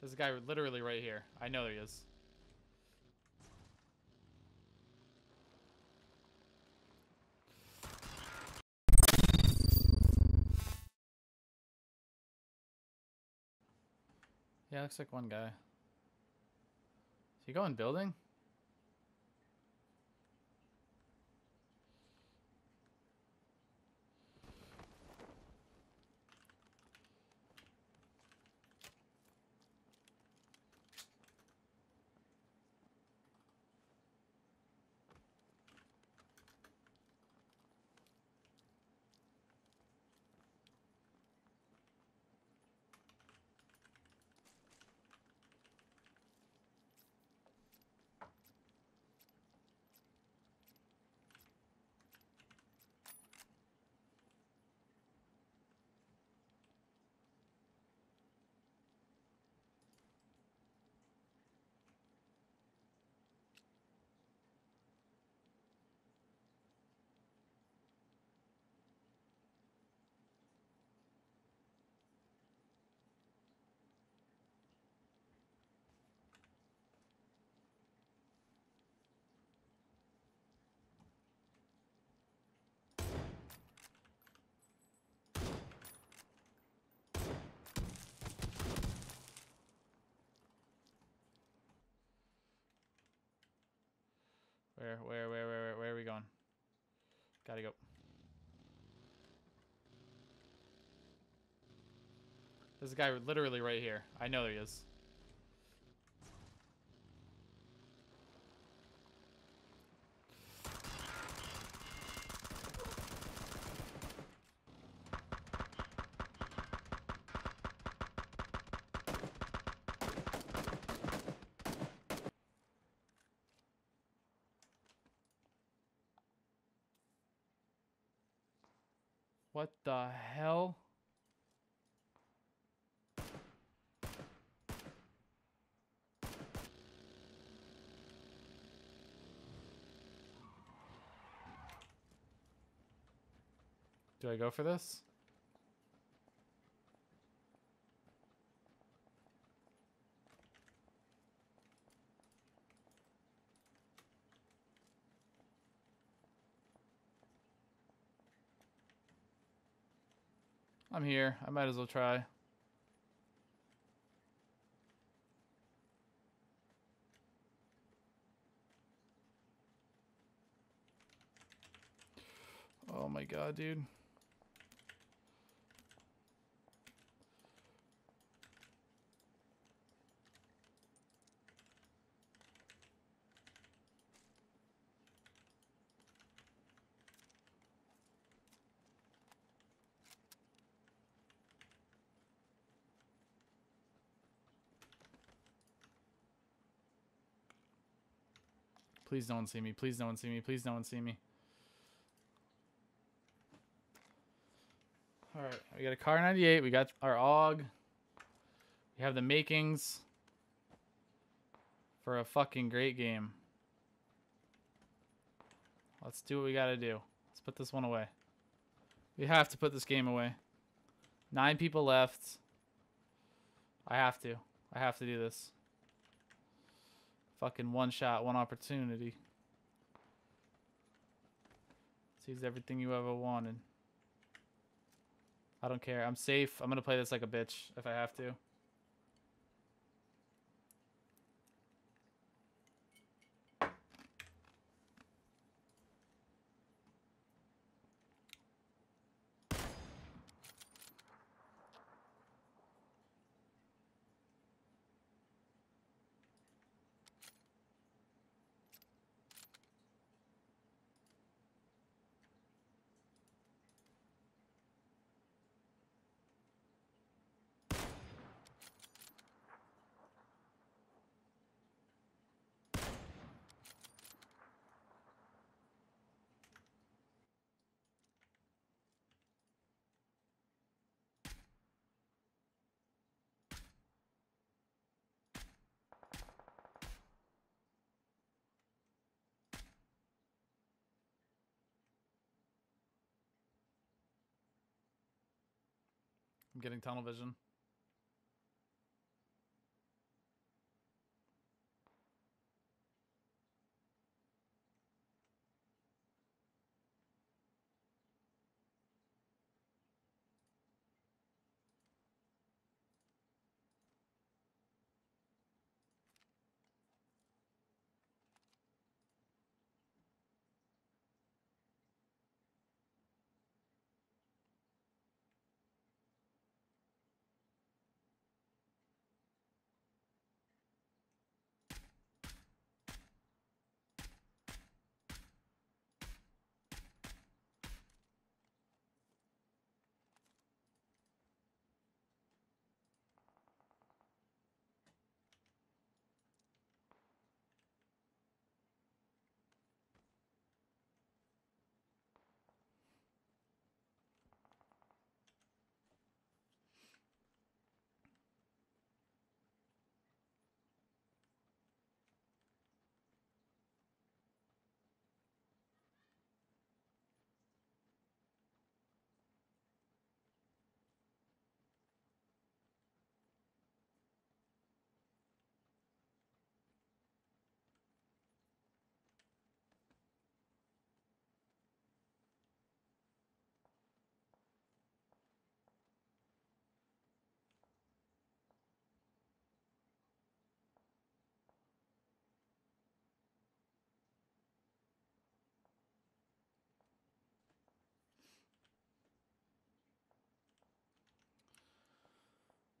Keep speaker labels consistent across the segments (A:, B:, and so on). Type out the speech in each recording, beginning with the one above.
A: There's a guy literally right here. I know there he is. Yeah, looks like one guy. Is he going building? Where, where, where, where, where, are we going? Gotta go. There's a guy literally right here. I know there he is. What the hell? Do I go for this? I'm here. I might as well try. Oh my god, dude. Please one see me. Please one see me. Please one see me. Alright, we got a Kar 98. We got our AUG. We have the makings for a fucking great game. Let's do what we gotta do. Let's put this one away. We have to put this game away. Nine people left. I have to. I have to do this. Fucking one shot, one opportunity. Seize everything you ever wanted. I don't care. I'm safe. I'm gonna play this like a bitch if I have to. I'm getting tunnel vision.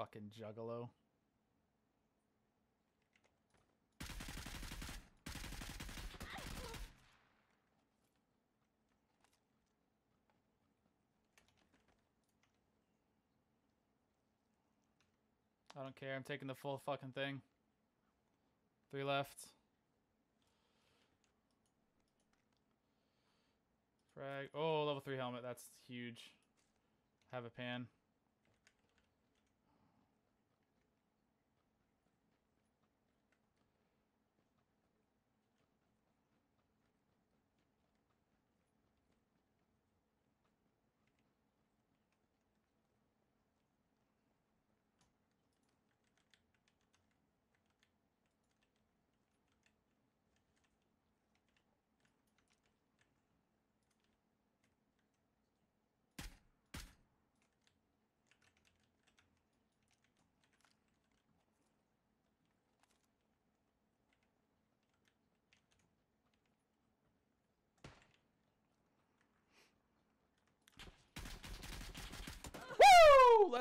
A: Fucking juggalo. I don't care. I'm taking the full fucking thing. Three left. Frag. Oh, level three helmet. That's huge. Have a pan.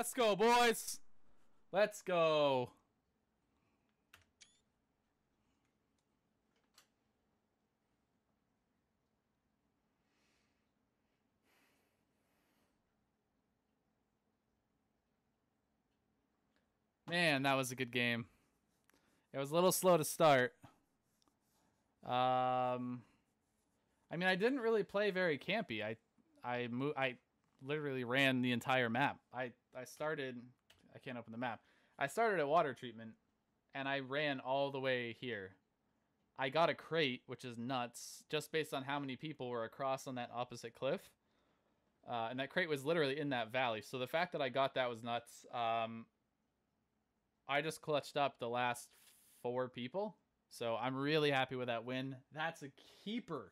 A: Let's go, boys. Let's go. Man, that was a good game. It was a little slow to start. Um, I mean, I didn't really play very campy. I, I mo- I literally ran the entire map. I I started. I can't open the map. I started at water treatment, and I ran all the way here. I got a crate, which is nuts, just based on how many people were across on that opposite cliff. Uh, and that crate was literally in that valley. So the fact that I got that was nuts. Um, I just clutched up the last four people. So I'm really happy with that win. That's a keeper.